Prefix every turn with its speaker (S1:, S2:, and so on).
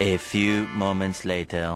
S1: A few moments later.